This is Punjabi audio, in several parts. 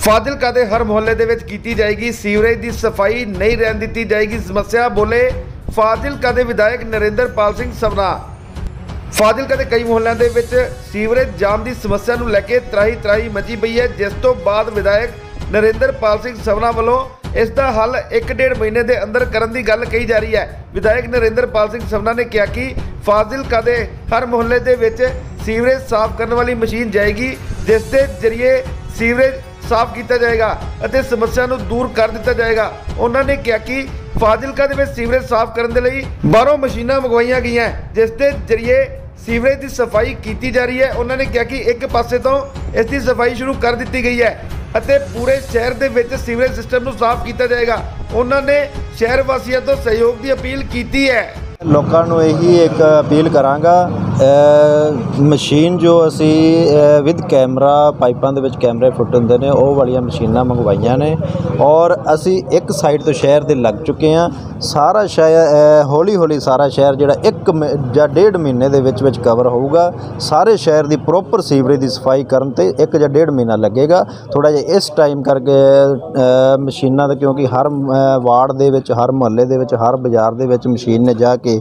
ਫਾਜ਼ਿਲਕਾ ਦੇ ਹਰ ਮੁਹੱਲੇ ਦੇ ਵਿੱਚ ਕੀਤੀ ਜਾਏਗੀ, ਸੀਵਰੇਜ ਦੀ ਸਫ਼ਾਈ ਨਹੀਂ ਰਹਿਣ ਦਿੱਤੀ ਜਾਏਗੀ, ਸਮੱਸਿਆ ਬੋਲੇ ਫਾਜ਼ਿਲਕਾ ਦੇ ਵਿਧਾਇਕ ਨਰਿੰਦਰਪਾਲ ਸਿੰਘ ਸਵਨਾ ਫਾਜ਼ਿਲਕਾ ਦੇ ਕਈ ਮੁਹੱਲਿਆਂ ਦੇ ਵਿੱਚ ਸੀਵਰੇਜ ਜਾਮ ਦੀ ਸਮੱਸਿਆ ਨੂੰ ਲੈ ਕੇ ਤਰਾਹੀ ਤਰਾਹੀ ਮਚੀ ਪਈ ਹੈ, ਜਿਸ ਤੋਂ ਬਾਅਦ ਵਿਧਾਇਕ ਨਰਿੰਦਰਪਾਲ ਸਿੰਘ ਸਵਨਾ ਵੱਲੋਂ ਇਸ ਦਾ ਹੱਲ 1.5 ਮਹੀਨੇ ਦੇ ਅੰਦਰ ਕਰਨ ਦੀ ਗੱਲ ਕਹੀ ਜਾ ਰਹੀ ਹੈ। ਵਿਧਾਇਕ ਨਰਿੰਦਰਪਾਲ ਸਿੰਘ ਸਵਨਾ ਨੇ ਕਿਹਾ ਕਿ ਫਾਜ਼ਿਲਕਾ ਦੇ ਹਰ ਮੁਹੱਲੇ ਦੇ ਵਿੱਚ ਸੀਵਰੇਜ ਸਾਫ਼ ਕਰਨ ਵਾਲੀ ਮਸ਼ੀਨ ਜਾਏਗੀ, ਜਿਸ ਦੇ ਜ਼ਰੀਏ ਸੀਵਰੇਜ ਸਾਫ਼ ਕੀਤਾ ਜਾਏਗਾ ਅਤੇ ਸਮੱਸਿਆ ਨੂੰ ਦੂਰ ਕਰ ਦਿੱਤਾ ਜਾਏਗਾ। ਉਹਨਾਂ ਨੇ ਕਿਹਾ ਕਿ ਫਾਜ਼ਿਲਕਾ ਦੇ ਵਿੱਚ ਸੀਵਰੇਜ ਸਾਫ਼ ਕਰਨ ਦੇ ਲਈ ਬਾਹਰੋਂ ਮਸ਼ੀਨਾਂ ਮੰਗਵਾਈਆਂ ਗਈਆਂ, ਜਿਸ ਦੇ ਜ਼ਰੀਏ ਸੀਵਰੇਜ ਦੀ ਸਫ਼ਾਈ ਕੀਤੀ ਜਾ ਰਹੀ ਹੈ। ਉਹਨਾਂ ਨੇ ਕਿਹਾ ਕਿ ਇੱਕ ਪਾਸੇ ਤੋਂ ਇਸ ਦੀ ਸਫ਼ਾਈ ਸ਼ੁਰੂ ਕਰ ਦਿੱਤੀ ਗਈ ਹੈ ਅਤੇ ਪੂਰੇ ਸ਼ਹਿਰ ਦੇ ਵਿੱਚ ਸੀਵਰੇਜ ਸਿਸਟਮ ਨੂੰ ਸਾਫ਼ ਕੀਤਾ ਜਾਏਗਾ। ਉਹਨਾਂ ਨੇ ਸ਼ਹਿਰ ਵਾਸੀਆਂ ਤੋਂ ਸਹਿਯੋਗ ਦੀ ਅਪੀਲ ਕੀਤੀ ਹੈ। ਲੋਕਾਂ ਨੂੰ ਇਹੀ ਇੱਕ ਅਪੀਲ ਕਰਾਂਗਾ ਮਸ਼ੀਨ ਜੋ ਅਸੀਂ ਵਿਦ ਕੈਮਰਾ ਪਾਈਪਾਂ ਦੇ ਵਿੱਚ ਕੈਮਰੇ ਫਿੱਟ ਹੁੰਦੇ ਨੇ, ਉਹ ਵਾਲੀਆਂ ਮਸ਼ੀਨਾਂ ਮੰਗਵਾਈਆਂ ਨੇ ਔਰ ਅਸੀਂ ਇੱਕ ਸਾਈਡ ਤੋਂ ਸ਼ਹਿਰ ਦੇ ਲੱਗ ਚੁੱਕੇ ਹਾਂ। ਸਾਰਾ ਸ਼ਹਿਰ ਹੌਲੀ ਹੌਲੀ ਸਾਰਾ ਸ਼ਹਿਰ ਜਿਹੜਾ ਇੱਕ ਮ- ਜਾਂ ਡੇਢ ਮਹੀਨੇ ਦੇ ਵਿੱਚ ਵਿੱਚ ਕਵਰ ਹੋਊਗਾ। ਸਾਰੇ ਸ਼ਹਿਰ ਦੀ ਪ੍ਰੋਪਰ ਸੀਵਰੇਜ ਦੀ ਸਫ਼ਾਈ ਕਰਨ ਤੇ ਇੱਕ ਜਾਂ ਡੇਢ ਮਹੀਨਾ ਲੱਗੇਗਾ। ਥੋੜਾ ਜਿਹਾ ਇਸ ਟਾਈਮ ਕਰਕੇ ਮਸ਼ੀਨਾਂ ਦਾ ਕਿਉਂਕਿ ਹਰ ਵਾਰਡ ਦੇ ਵਿੱਚ, ਹਰ ਮੁਹੱਲੇ ਦੇ ਵਿੱਚ, ਹਰ ਬਾਜ਼ਾਰ ਦੇ ਵਿੱਚ ਮਸ਼ੀਨ ਨੇ ਜਾ ਕੇ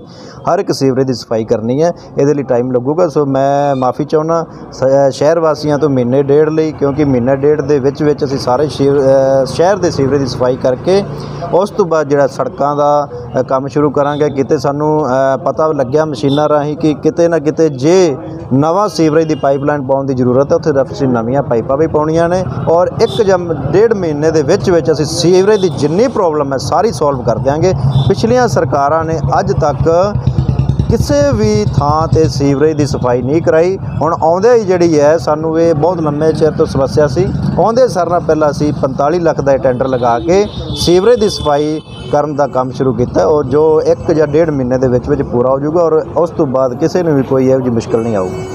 ਹਰ ਇੱਕ ਸੀਵਰੇਜ ਦੀ ਸਫ਼ਾਈ ਕਰਨੀ ਹੈ। ਇਹਦੇ ਲਈ ਟਾਈਮ ਲੱਗੂਗਾ। ਸੋ ਮੈਂ ਮਾਫੀ ਚਾਹੁੰਦਾ, ਸ- ਸ਼ਹਿਰ ਵਾਸੀਆਂ ਤੋਂ ਮਹੀਨੇ ਡੇਢ ਲਈ, ਕਿਉਂਕਿ ਮਹੀਨਾ ਡੇਢ ਦੇ ਵਿੱਚ ਵਿੱਚ ਅਸੀਂ ਸਾਰੇ ਸ਼ਹਿਰ ਸ਼ਹਿਰ ਦੇ ਸੀਵਰੇਜ ਦੀ ਸਫ਼ਾਈ ਕਰਕੇ ਉਸ ਤੋਂ ਬਾਅਦ ਜਿਹੜਾ ਸੜਕਾਂ ਦਾ ਅ, ਕੰਮ ਸ਼ੁਰੂ ਕਰਾਂਗੇ। ਕਿਤੇ ਸਾਨੂੰ ਪਤਾ ਲੱਗਿਆ ਮਸ਼ੀਨਾਂ ਰਾਹੀਂ ਕਿ ਕਿਤੇ ਨਾ ਕਿਤੇ ਜੇ ਨਵਾਂ ਸੀਵਰੇਜ ਦੀ ਪਾਈਪਲਾਈਨ ਪਾਉਣ ਦੀ ਜ਼ਰੂਰਤ ਹੈ ਉੱਥੇ ਤਾਂ ਅਸੀਂ ਨਵੀਆਂ ਪਾਈਪਾਂ ਵੀ ਪਾਉਣੀਆਂ ਨੇ ਔਰ ਇੱਕ ਜਾਂ ਡੇਢ ਮਹੀਨੇ ਦੇ ਵਿੱਚ ਵਿੱਚ ਅਸੀਂ ਸੀਵਰੇਜ ਦੀ ਜਿੰਨੀ ਪ੍ਰੋਬਲਮ ਹੈ ਸਾਰੀ ਸੋਲਵ ਕਰ ਦਿਆਂਗੇ। ਪਿਛਲੀਆਂ ਸਰਕਾਰਾਂ ਨੇ ਅੱਜ ਤੱਕ ਕਿਸੇ ਵੀ ਥਾਂ ਤੇ ਸੀਵਰੇਜ ਦੀ ਸਫ਼ਾਈ ਨਹੀਂ ਕਰਾਈ। ਹੁਣ ਆਉਂਦੇ ਹੀ ਜਿਹੜੀ ਹੈ, ਸਾਨੂੰ ਇਹ ਬਹੁਤ ਲੰਮੇ ਚਿਰ ਤੋਂ ਸਮੱਸਿਆ ਸੀ। ਆਉਂਦੇ ਸਰ ਨਾਲ ਪਹਿਲਾਂ ਅਸੀਂ 45 ਲੱਖ ਦਾ ਇਹ ਟੈਂਡਰ ਲਗਾ ਕੇ ਸੀਵਰੇਜ ਦੀ ਸਫ਼ਾਈ ਕਰਨ ਦਾ ਕੰਮ ਸ਼ੁਰੂ ਕੀਤਾ। ਔਰ ਜੋ ਇੱਕ ਜਾਂ ਡੇਢ ਮਹੀਨੇ ਦੇ ਵਿੱਚ ਵਿੱਚ ਪੂਰਾ ਹੋ ਜਾਊਗਾ ਔਰ ਉਸ ਤੋਂ ਬਾਅਦ ਕਿਸੇ ਨੂੰ ਵੀ ਕੋਈ ਇਹੋ ਜਿਹੀ ਮੁਸ਼ਕਲ ਨਹੀਂ ਆਊਗੀ।